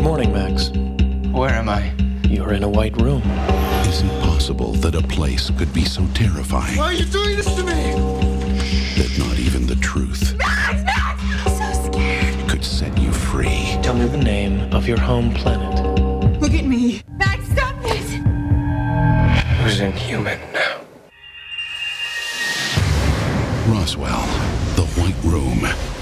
Good morning, Max. Where am I? You're in a white room. Is it possible that a place could be so terrifying Why are you doing this to me? that not even the truth I'm so scared. could set you free? Tell me the name of your home planet. Look at me. Max, stop it. Who's inhuman now? Roswell, The White Room.